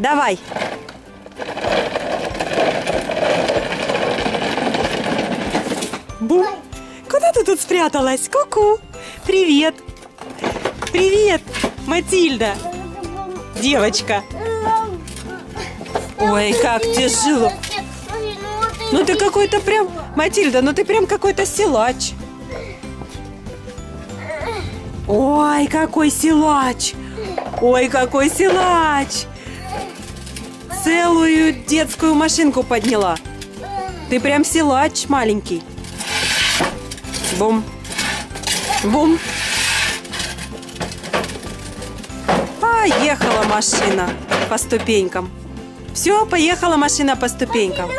Давай. Бум. Куда ты тут спряталась? Ку-ку. Привет. Привет, Матильда. Девочка. Ой, как тяжело. Ну ты какой-то прям... Матильда, ну ты прям какой-то силач. Ой, какой силач. Ой, какой силач. Целую детскую машинку подняла. Ты прям силач маленький. Бум. Бум. Поехала машина по ступенькам. Все, поехала машина по ступенькам.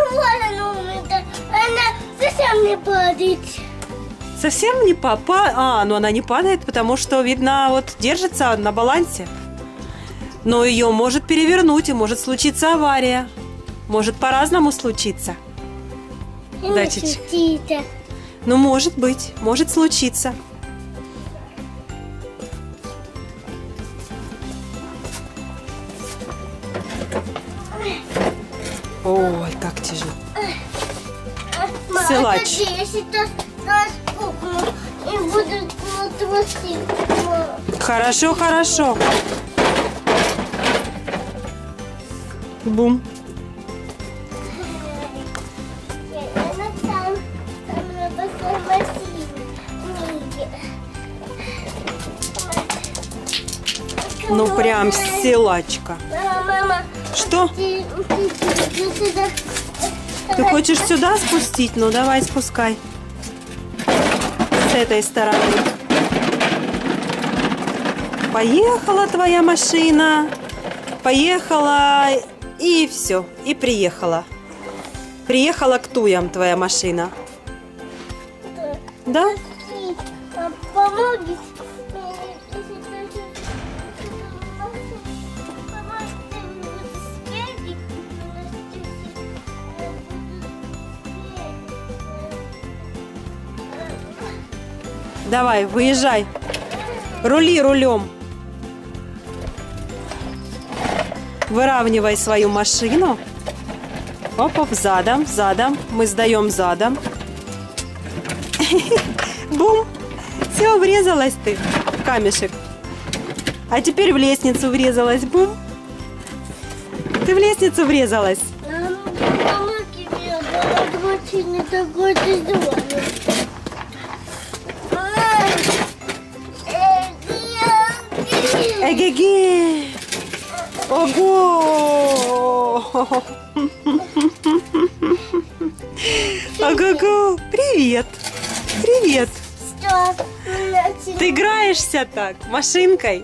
Она совсем не падает. Совсем не папа. А, ну она не падает, потому что, видно, вот держится на балансе. Но ее может перевернуть и может случиться авария. Может по-разному случиться. Да. Тита. Ну, может быть, может случиться. Ой, как тяжело. Силач. Подожди, я сейчас распухну и буду на трусик. Хорошо, хорошо. Бум. Ну, прям силачка. Что? Ты хочешь сюда спустить? Ну, давай спускай. С этой стороны. Поехала твоя машина. Поехала и все. И приехала. Приехала к туям твоя машина. Да? Помоги. Давай, выезжай. Рули рулем. Выравнивай свою машину. Оп-оп, задом, задом. Мы сдаем задом. Бум. Все, врезалась ты в камешек. А теперь в лестницу врезалась. Бум. Ты в лестницу врезалась. Тяжелый. Ай, э, Эге-ге. Ого! Ого-го! Привет! Привет! Что? Ты играешься так, машинкой?